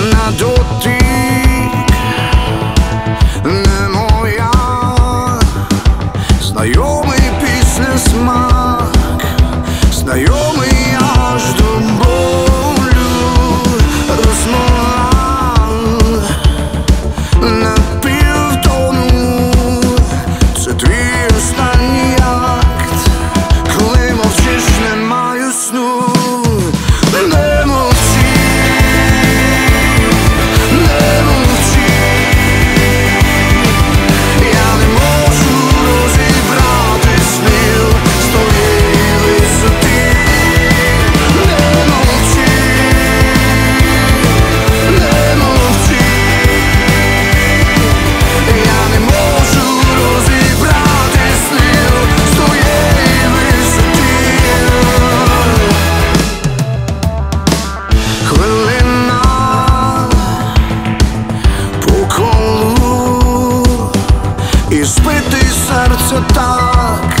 などって so talked